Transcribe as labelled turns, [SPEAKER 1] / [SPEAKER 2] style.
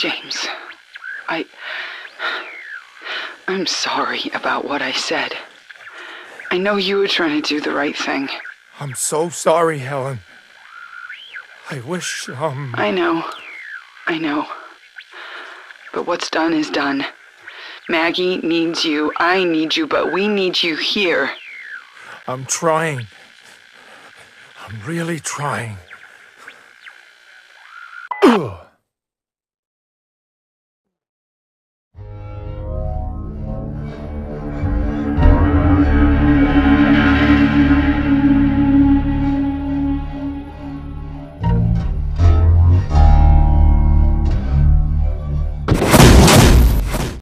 [SPEAKER 1] James, I. I'm sorry about what I said. I know you were trying to do the right thing.
[SPEAKER 2] I'm so sorry, Helen. I wish, um.
[SPEAKER 1] I know. I know. But what's done is done. Maggie needs you. I need you, but we need you here.
[SPEAKER 2] I'm trying. I'm really trying. Ugh.